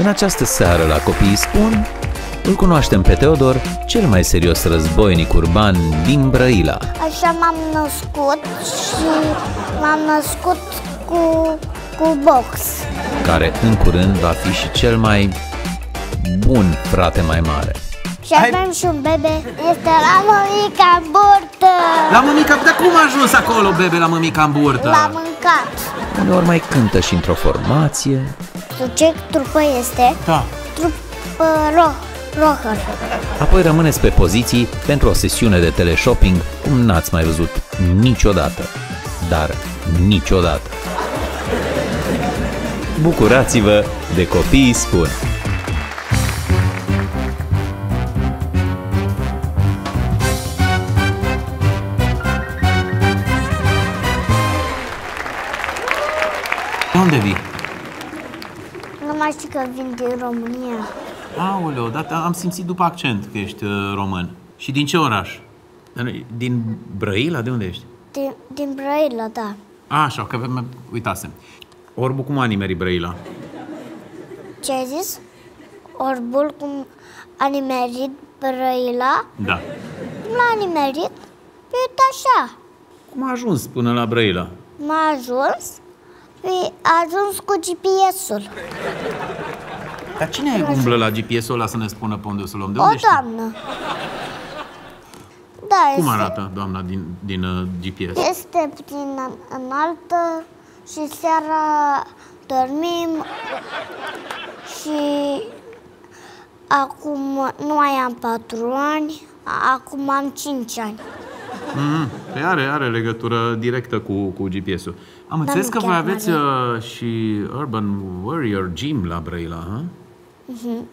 În această seară la Copiii Spun, îl cunoaștem pe Teodor, cel mai serios războinic urban din Brăila. Așa m-am născut și m-am născut cu, cu box. care în curând va fi și cel mai bun frate mai mare. Și avem și un bebe. Este la mămica în burtă. La mămica, dar cum a ajuns acolo, bebe, la mămica în burtă? L-am mâncat. Uneori mai cântă și într-o formație, Tu ce trupă este? Da. Trupă ro rocker. apoi rămâneți pe poziții pentru o sesiune de teleshopping cum n-ați mai văzut niciodată. Dar niciodată. Bucurați-vă de Copiii Spun! De unde vii? Nu mai știu că vin din România. Aoleu, dar am simțit după accent că ești uh, român. Și din ce oraș? Din Brăila? De unde ești? Din, din Brăila, da. A, așa, că avem, uitasem. Orbu, cum a nimerit Brăila? Ce ai zis? Orbul cum a nimerit Brăila? Da. Nu l-a nimerit? Păi uite așa. Cum a ajuns până la Brăila? M-a ajuns? Păi a ajuns cu GPS-ul. Dar cine umblă la GPS-ul ăla să ne spună pe unde o să luăm? De O unde știi? doamnă. Da, Cum este, arată doamna din, din uh, GPS? este puțin în- înaltă și seara dormim și acum nu mai am patru ani, acum am cinci ani. Mm, păi are, are legătură directă cu, cu GPS-ul. Am înțeles nu că voi chiar aveți mare. uh, și Urban Warrior Gym la Brăila, ha? Mhm.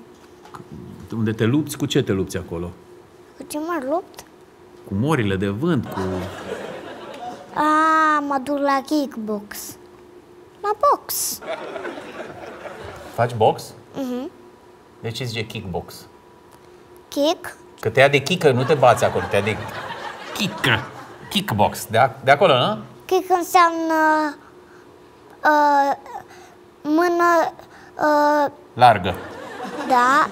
C- Unde te lupți, cu ce te lupți acolo? Cu ce mă lupt? Cu morile de vânt, cu... A, mă duc la kickbox. La box. Faci box? Mhm. De ce zice kickbox? Kick? Că te ia de kick, nu te bați acolo, te ia de kick. Kickbox, de, a- de acolo, nu? Kick înseamnă uh, mână, uh, Largă. da,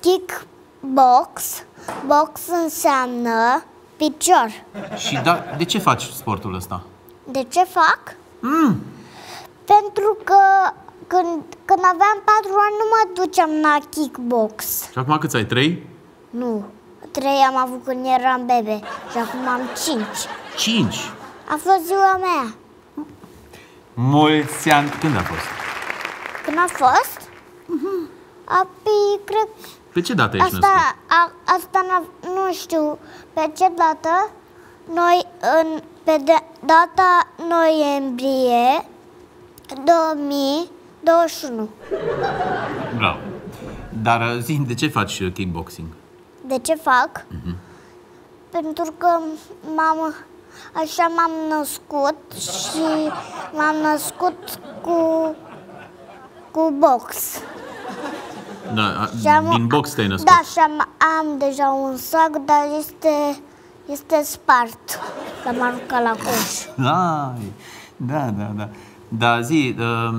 kick box. Box înseamnă picior. Și da, de ce faci sportul ăsta? De ce fac? Mm. Pentru că când, când aveam patru ani nu mă duceam la kickbox. Și acum câți ai? Trei? Nu. Trei am avut când eram bebe și acum am cinci. Cinci. A fost ziua mea. Mulți ani. Când a fost? Când a fost? Apoi, cred Pe ce dată ești născut? Asta, a, asta n- nu știu pe ce dată. Noi, în, pe de, data noiembrie 2021. Bravo. Dar uh, zi, de ce faci uh, kickboxing? De ce fac? Pentru că m-am, așa m-am născut și m-am născut cu, cu box. Da, a, Și am- din box te-ai născut. Da, și am, am deja un sac, dar este, este spart. L-am aruncat la coș. Da, da, da, da. Da, zi, uh,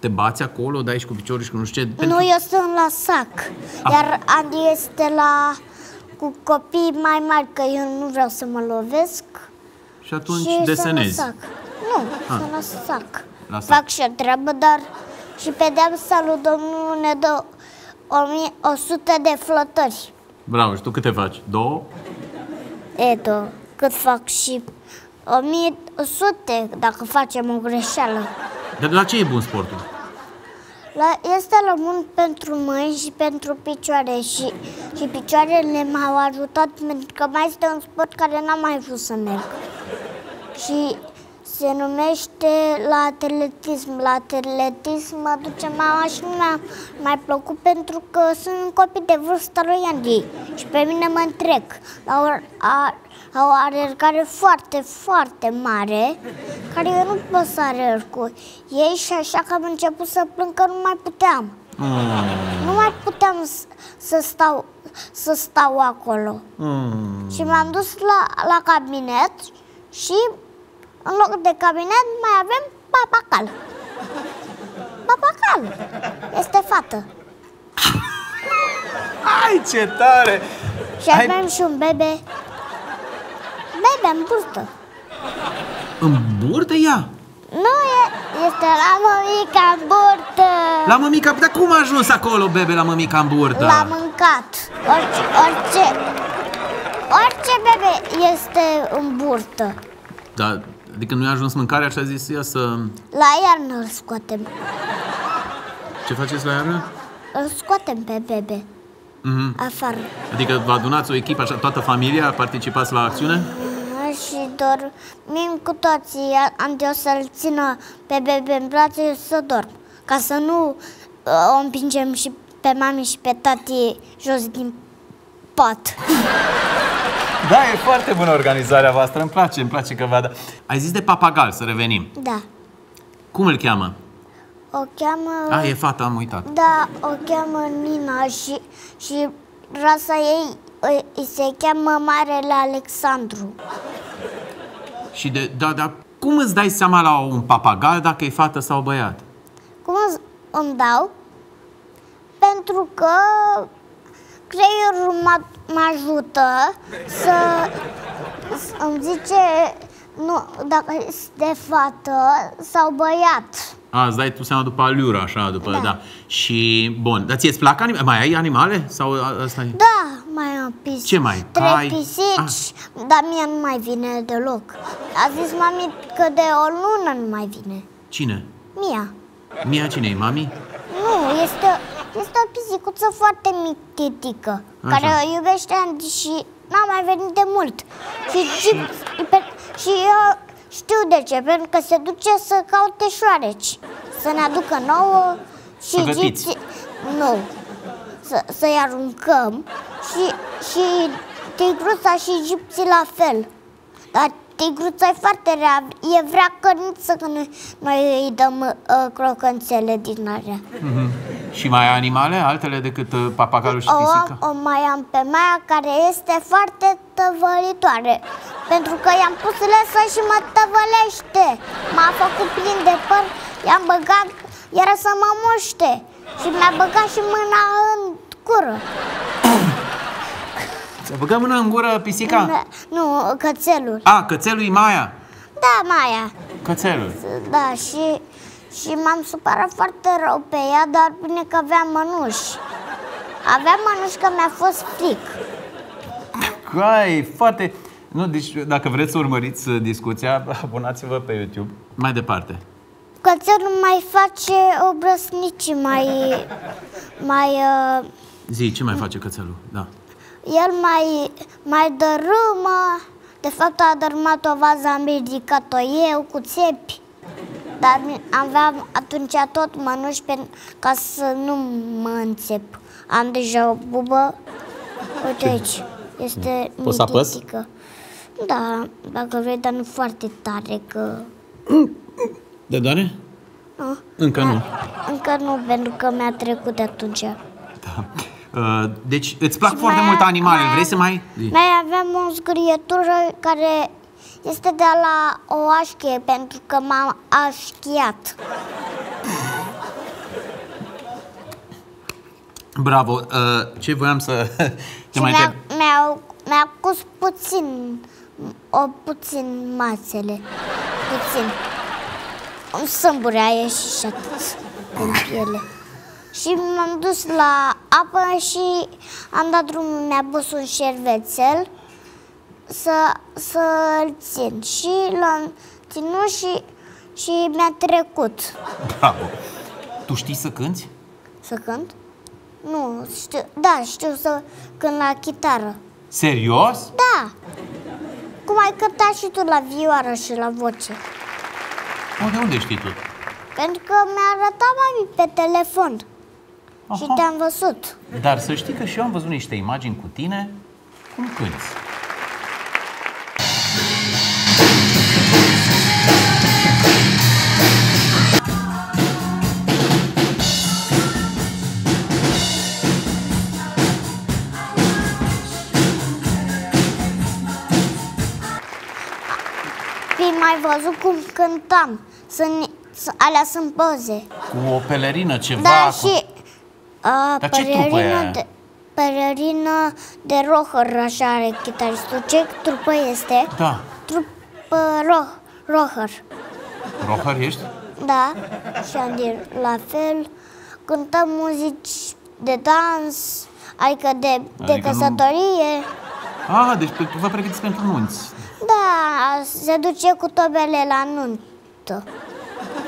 te bați acolo, dai și cu piciorul și cu nu știu ce. Nu, eu sunt la sac. Ah. Iar Adi este la cu copii mai mari, că eu nu vreau să mă lovesc. Și atunci și desenezi. Sunt la sac. Nu, sunt la sac. La sac. Fac și o treabă, dar și pedeapsa lui Domnul ne dă 1100 de flotări. Bravo, și tu câte faci? Două? Edo, cât fac și 1100 dacă facem o greșeală. Dar la ce e bun sportul? La, este la bun pentru mâini și pentru picioare și, și picioarele m-au ajutat pentru că mai este un sport care n-am mai vrut să merg. Și se numește la atletism. La atletism mă duce mama și nu mi-a mai plăcut pentru că sunt copii de vârstă lui Andy și pe mine mă întrec la o, a, la o alergare foarte, foarte mare care eu nu pot să alerg cu ei și așa că am început să plâng că nu mai puteam. Nu mai puteam s- să stau, să stau acolo. Mm. Și m-am dus la, la cabinet și în loc de cabinet mai avem papacal. Papacal papagal. Este fată. Ai, ce tare! Și Hai- avem și un bebe. Bebe în burtă. În burtă ea? Nu e, este la mămica în burtă. La mămica, dar cum a ajuns acolo, bebe, la mămica în burtă? L-a mâncat. Orice, orice, orice bebe este în burtă. Da, adică nu i-a ajuns mâncarea și a zis ea să... La iarnă îl scoatem. Ce faceți la iarnă? Îl scoatem pe bebe Mhm. afară. Adică vă adunați o echipă, așa, toată familia, participați la acțiune? Ah, Și dormim cu toții. Am de o să-l țină pe bebe în brațe și să dorm. Ca să nu uh, o împingem și pe mami și pe tati jos din pat. Da, e foarte bună organizarea voastră, îmi place, îmi place că vă da. Ai zis de papagal, să revenim. Da. Cum îl cheamă? O cheamă... A, e fata, am uitat. Da, o cheamă Nina și, și rasa ei îi- îi se cheamă Marele Alexandru. Și de, da, da, cum îți dai seama la un papagal dacă e fată sau băiat? Cum îți- îmi dau? Pentru că creierul mă, mă ajută să, să îmi zice nu, dacă este fată sau băiat. A, îți dai tu seama după aliura, așa, după, da. Da. da. Și, bun, dar ție îți plac animale? Mai ai animale? Sau a- asta e? Da, mai am pisici. Ce mai? Trei Cai? pisici, dar mie nu mai vine deloc. A zis mami că de o lună nu mai vine. Cine? Mia. Mia cine e, mami? Nu, este, este o pisicuță foarte mictitică, Așa. care o iubește Andy și n-a mai venit de mult. Și, și, și eu știu de ce, pentru că se duce să caute șoareci, să ne aducă nouă și Pregătiți. gipsi... Nu, să, să-i aruncăm și, și tigruța și gipsii la fel. Dar tigruța e foarte rea, e vrea cărniță când noi, noi îi dăm uh, crocanțele din alea. Mhm. Și mai ai animale, altele decât uh, papagalul și O, pisica? o mai am pe Maia care este foarte tăvălitoare Pentru că i-am pus lesă și mă tăvălește M-a făcut plin de păr, i-am băgat, iar să mă muște Și mi-a băgat și mâna în cură Ți-a băgat mâna în gură pisica? Nu, cățelul A, cățelul e Maia. Da, Maia Cățelul. Da, și, și m-am supărat foarte rău pe ea Dar bine că avea mănuși Avea mănuși că mi-a fost fric Cai, foarte... Nu, deci dacă vreți să urmăriți uh, discuția, abonați-vă pe YouTube. Mai departe. Cățelul mai face obrăsnici, mai, mai, uh, Zi, ce mai face cățelul? Da. el mai, mai dărâmă, de fapt a dărâmat o vază, am ridicat-o eu cu țepi, dar mi- aveam atunci tot mănuși pen, ca să nu mă înțep. Am deja o bubă, uite aici, este Poți să apăs? mititică. Da, dacă vrei, dar nu foarte tare, că... De doare? Nu. Încă nu. Încă nu, pentru că mi-a trecut de atunci. Da. Uh, Deci îți plac Și foarte mai- mult animale. mai- Vrei să mai... Zi. Mai aveam o zgârietură care este de la o așchie, pentru că m-am așchiat. Bravo. Uh, Ce voiam să te Și mai mi-a, întreb? mi-a, mi-a cus puțin, o puțin mațele. Puțin. Un sâmbure a ieșit și atât din piele. Și m-am dus la apă și am dat drumul, mi-a pus un șervețel să, să-l țin. Și l-am ținut și, și mi-a trecut. Bravo. Tu știi să cânti? Să cânt? Nu, știu, da, știu să cânt la chitară. Serios? Da! Cum ai cântat și tu la vioară și la voce. O, de unde știi tu? Pentru că mi-a arătat mami pe telefon și Aha. te-am văzut. Dar să știi că și eu am văzut niște imagini cu tine cum cânti. Văzut cum cântam. Sunt, S- Alea sunt poze. Cu o pelerină, ceva. Da, cu... și uh, Dar ce trupă e aia? de, pelerină de roher, așa are chitaristul. Ce trupă este? Da. Trupă roh, roher. Rocker ești? Da, și Andy la fel. Cântăm muzici de dans, adică de, de Adică nu- căsătorie. Ah, deci pe- vă pregătiți pentru nunți. Da, se duce cu tobele la nuntă.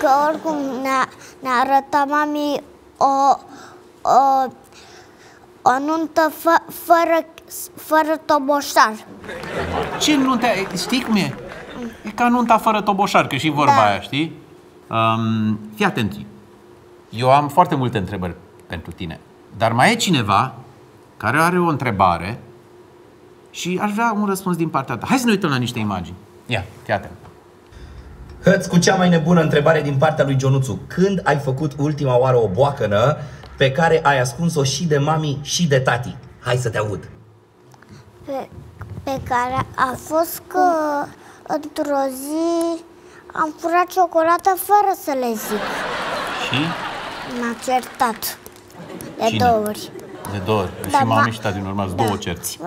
Că oricum ne-a, ne arăta mami o, o, o nuntă fă, fără, fără toboșar. Ce nuntă? e- Știi cum e? E ca nunta fără toboșar, că și vorba Da. aia, știi? Um, fii atent. Eu am foarte multe întrebări pentru tine. Dar mai e cineva care are o întrebare și aș vrea un răspuns din partea ta. Hai să ne uităm la niște imagini. Ia, fii atent. Hăți cu cea mai nebună întrebare din partea lui Ionuțu. Când ai făcut ultima oară o boacănă pe care ai ascuns-o și de mami și de tati? Hai să te aud. Pe, pe care a fost că într-o zi am furat ciocolată fără să le zic. Și? M-a certat de Cine? două ori. De două ori. Da, și mami ma- și tati, normal, sunt Da. două cerți.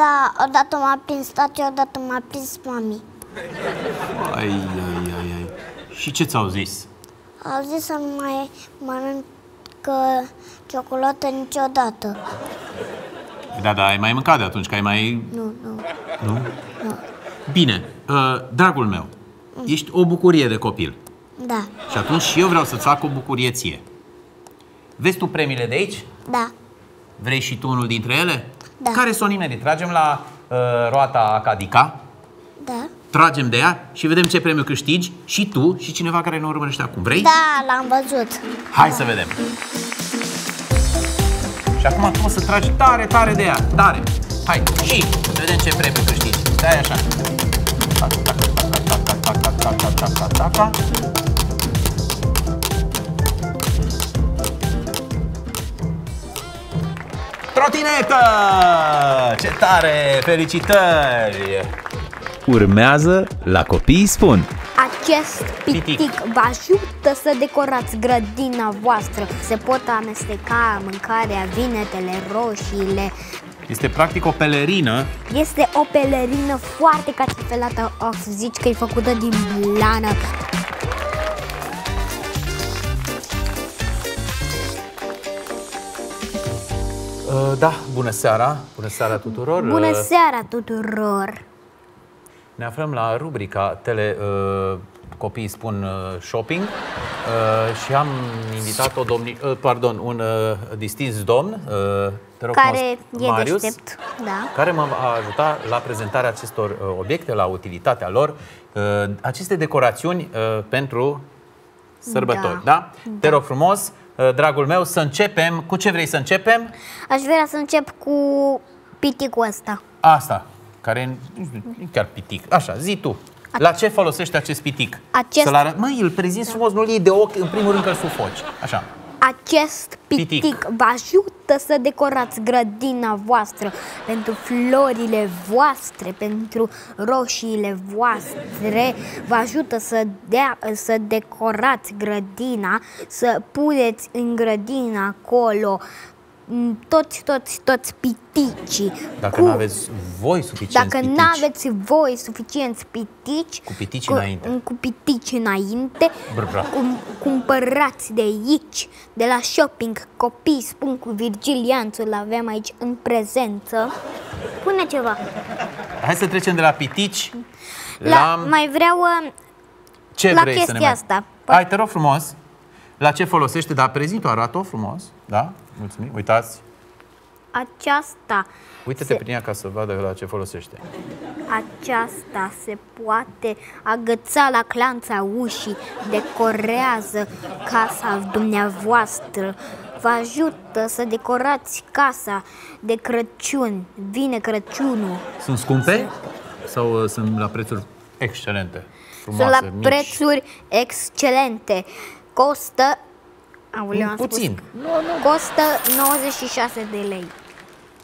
Da, odată m-a prins tati, odată m-a prins mami. Ai, ai, ai, ai. Și ce ți-au zis? Au zis să nu mai mănâncă ciocolată niciodată. Da, da, ai mai mâncat de atunci, că ai mai... Nu, nu. Nu? Bine, uh, dragul meu, ești o bucurie de copil. Da, Și atunci și eu vreau să-ți fac o bucurie ție. Vezi tu premiile de aici? da, Vrei și tu unul dintre ele? Da. Care sunt nimerit? Tragem la uh, roata Acadica, da. tragem de ea și vedem ce premiu câștigi și tu și cineva care ne urmărește acum. Vrei? Da, l-am văzut. Hai să vedem. Și acum tu o să tragi tare, tare de ea. Tare. Hai. Și să vedem ce premiu câștigi. Stai așa. Tac, tac, tac, tac, tac, tac, tac, tac, tac, tac, tac, tac. Trotinetă! Ce tare! Felicitări! Urmează la Copiii Spun. Acest pitic, Pitic. vă ajută să decorați grădina voastră. Se pot amesteca mâncarea, vinetele, roșiile. Este practic o pelerină Este o pelerină foarte cațifelată. O să zici că e făcută din blană. Da, bună seara! Bună seara tuturor! Bună Uh, seara tuturor! Ne aflăm la rubrica Tele uh, Copiii spun uh, shopping uh, și am invitat o domni, uh, pardon, un uh, distins domn, uh, te rog Care frumos, e Marius, deștept. Da. care mă va ajuta la prezentarea acestor uh, obiecte, la utilitatea lor, uh, aceste decorațiuni uh, pentru sărbători, da? Da. Te rog frumos, uh, dragul meu, să începem. Cu ce vrei să începem? Aș vrea să încep cu piticul ăsta. Asta, care nu știu, nu e chiar pitic. Așa, zi tu. La ce folosește acest pitic? Acest- Să-l arăt. Măi, îl prezinți frumos, nu-l iei de ochi, în primul rând că-l sufoci. Așa. Acest pitic, Pitic. vă ajută să decorați grădina voastră pentru florile voastre, pentru roșiile voastre. Vă ajută să, dea, să decorați grădina, să puneți în grădina acolo m, toți, toți, toți piticii. Dacă nu aveți voi suficient Dacă nu aveți voi suficienți pitici, Cu pitici cu, înainte. cu pitici înainte, Brr-bra. cum, cumpărați de aici, de la shopping, copii, spun cu Virgilianțul, îl avem aici în prezență. Pune ceva. Hai să trecem de la pitici la, La, mai vreau uh, ce la vrei să ne chestia mai... asta. Hai, te rog frumos. La ce folosește? Da, prezint-o, arată-o frumos. Da? Mulțumim. Uitați. aceasta. Uite-te Se- prin ea ca să vadă la ce folosește. Aceasta se poate agăța la clanța ușii, decorează casa dumneavoastră, vă ajută să decorați casa de Crăciun. Vine Crăciunul. Sunt scumpe? Sau uh, sunt la prețuri excelente? Sunt Frumoase, la mici? prețuri excelente. Costă... Aoleu, am spus. Puțin. Costă 96 de lei.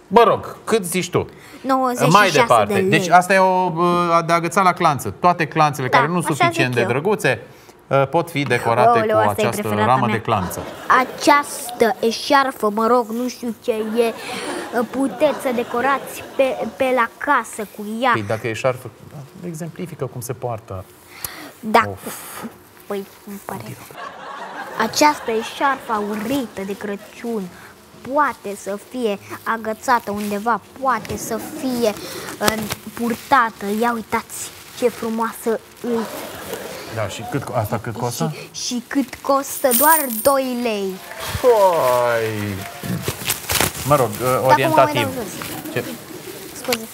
Mă rog, cât zici tu? 96 Mai departe. de lei. Deci asta e o uh, de agățat la clanță. Toate clanțele Da, care nu sunt așa suficient zic de eu. drăguțe, uh, pot fi decorate Aoleu, cu asta e această preferata ramă mea. de clanță. Această eșarfă, mă rog, nu știu ce e, puteți să decorați pe, pe la casă cu ea. Păi dacă e șarfă, da, exemplifică cum se poartă. Da. Of. Păi, îmi pare. Această eșarfă aurită de Crăciun poate să fie agățată undeva, poate să fie uh, purtată. Ia uitați ce frumoasă îi Da, și cât, asta cât costă? și, și cât costă doar 2 lei. Păi... Mă rog, uh, orientativ. Dacă mă uit jos. Ce? Scuze.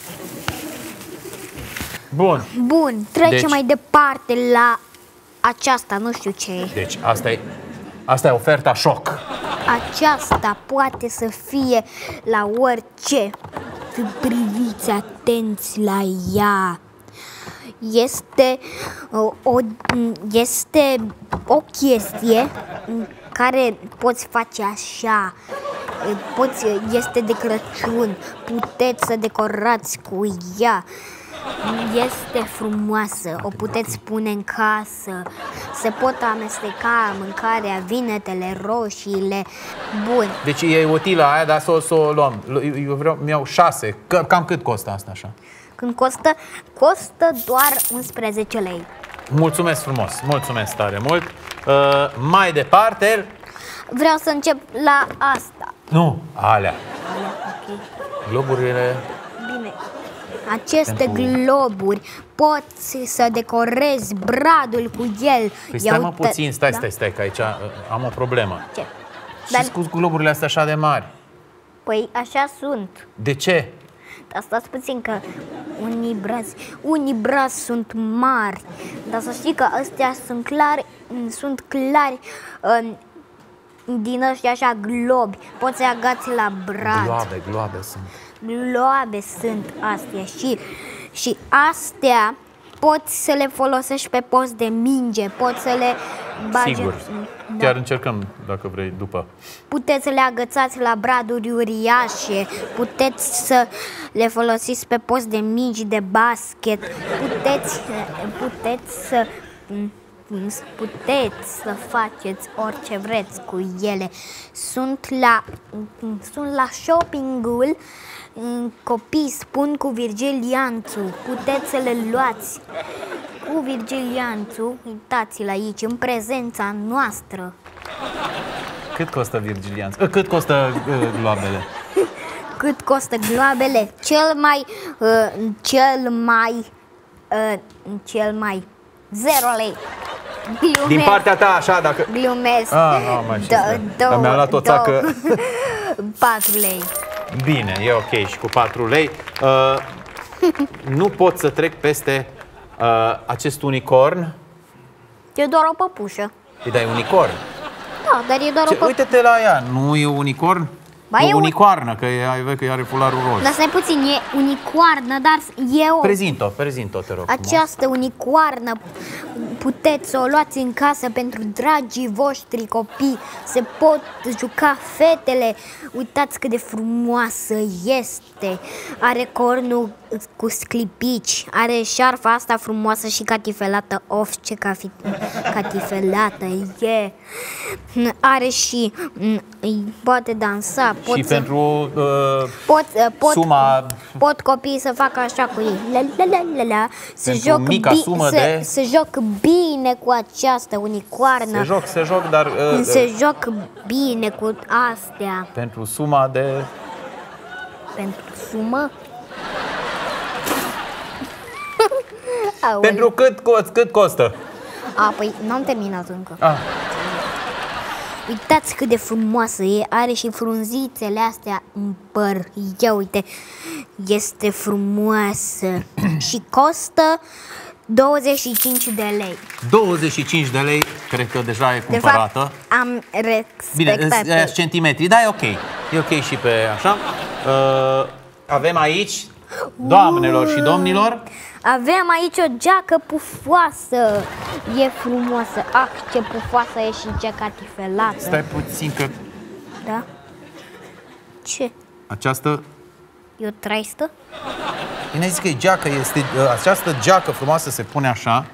Bun. Bun, trecem Deci- mai departe la aceasta, nu știu ce e. Deci asta e, asta e oferta șoc. Aceasta poate să fie la orice. Priviți atenți la ea. Este o, o, este o chestie în care poți face așa. Poți, este de Crăciun, puteți să decorați cu ea. Este frumoasă, o puteți pune în casă, se pot amesteca mâncarea, vinetele, roșiile. Bun, Deci e utilă aia, dar să o, să o luăm. Eu vreau, mi-au șase. Că- Cam cât costă asta așa? când costă, costă doar 11 lei. Mulțumesc frumos, mulțumesc tare mult. Uh, mai departe, Vreau să încep la asta. nu, alea, Ok, globurile, bine. Aceste Pentru- globuri poți să decorezi bradul cu el. Păi stai mă uite- puțin, stai, da? stai, stai, că aici uh, am o problemă. Ce? Dar... Și cu globurile astea așa de mari. Păi așa sunt. De ce? Dar stați puțin că unii brazi, unii brazi sunt mari, dar să știi că astea sunt clari, sunt clari um, din ăștia așa globi, poți să agați la brad. Gloabe, gloabe sunt. Gloabe sunt astea și, și astea poți să le folosești pe post de minge, poți să le bagi, Sigur. Da. Chiar încercăm, dacă vrei, după. Puteți să le agățați la braduri uriașe, puteți să le folosiți pe post de mici de basket, puteți, puteți să puteți să faceți orice vreți cu ele. Sunt la, sunt la shoppingul copii spun cu Virgil Ianțu, puteți să le luați cu Virgil Ianțu, uitați-l aici, în prezența noastră. Cât costă Virgilian? Uh, Cât costă uh, gloabele? cât costă gloabele, cel mai, uh, cel mai, uh, cel mai, 0 lei. Glumesc, Din partea ta, așa, dacă... glumesc. Ah, ah, mai știu, Dă- da. Dar mi-am luat o două- țacă. 4 lei. Bine, e ok și cu 4 lei. Uh, nu pot să trec peste uh, acest unicorn. E doar o păpușă. Îi dai unicorn. Da, dar e doar o Ce, păpușă. uite-te la ea, nu e unicorn? Ba, nu, e un- unicoarnă, că e, ai văzut că are fularul roz. Dar stai puțin, e unicoarnă, dar e o... Prezint-o, prezint-o, te rog. frumos. Această unicoarnă puteți să o luați în casă pentru dragii voștri copii. Se pot juca fetele. Uitați cât de frumoasă este. Are cornul cu sclipici. Are șarfa asta frumoasă și catifelată. Of, ce cafi... catifelată e. Are și... m, Poate dansa. Pot Și să... pentru uh, Pot, uh, pot, suma pot copiii să facă așa cu ei. La, la, la, la, la. Să Pentru joc, mica sumă să, de- să joc bine cu această unicoarnă. se joc, se joc, dar uh, Se uh, joc bine cu astea. pentru suma de... Pentru sumă. Aoleu. Pentru cât, co- cât costă? A, păi n-am terminat încă. Ah, Uitați cât de frumoasă e, are și frunzițele astea în păr. Ia uite, este frumoasă și costă 25 de lei. 25 de lei, cred că deja e De cumpărată. fapt, am Bine, respectat. îți- îți centimetri, da, e ok. E ok și pe așa. Uh, avem aici, doamnelor și domnilor, Avem aici o geacă pufoasă. E frumoasă. Ah, ce pufoasă e și ce catifelată. stai puțin că Da? Ce? această, E o traistă? bine zis că e geacă, este, uh, această geacă frumoasă se pune așa,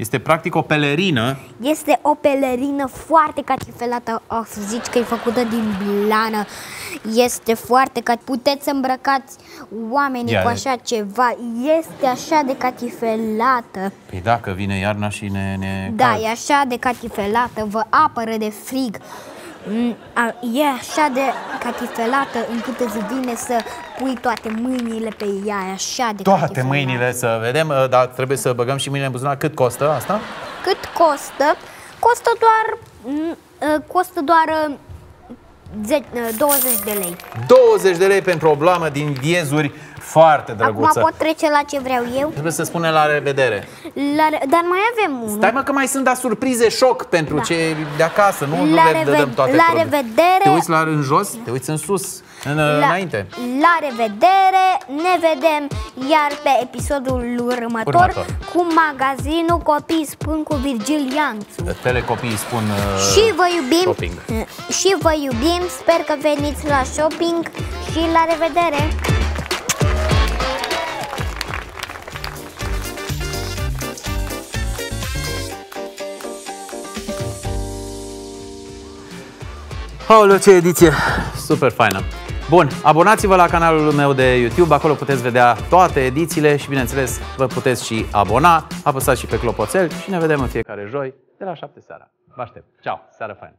Este practic o pelerină. Este o pelerină foarte catifelată. O să zici că e făcută din blană. Este foarte cat. Puteți să îmbrăcați oamenii Ia, cu așa ceva. Este așa de catifelată. Păi dacă vine iarna și ne... ne Da, calzi. e așa de catifelată, vă apără de frig. Mm, a- E așa de catifelată încât îți vine să pui toate mâinile pe ea, e așa de Toate catifelată. mâinile să vedem, uh, dar trebuie să băgăm și mâinile în buzunar. Cât costă asta? Cât costă? Costă doar, mm, uh, costă doar uh, ze- uh, 20 de lei. 20 de lei pentru o blamă din viezuri foarte drăguță. Acum pot trece la ce vreau eu, Trebuie să spunem la revedere. la, dar mai avem unul. Stai mă că mai sunt da surprize șoc pentru Da. cei de acasă, nu, nu La le reve- dăm toate la produse. revedere. Te uiți la în jos, te uiți în sus, în, la, înainte. la revedere, ne vedem iar pe episodul următor, Următor. cu magazinul Copii Spun cu Virgil Ianțu. Telecopiii spun uh, Și vă iubim shopping. Și vă iubim, sper că veniți la shopping și la revedere! Aoleu, ce ediție! Super faină! Bun, abonați-vă la canalul meu de YouTube, acolo puteți vedea toate edițiile și, bineînțeles, vă puteți și abona, apăsați și pe clopoțel și ne vedem în fiecare joi de la 7 seara. Vă aștept! Ceau! Seară faină!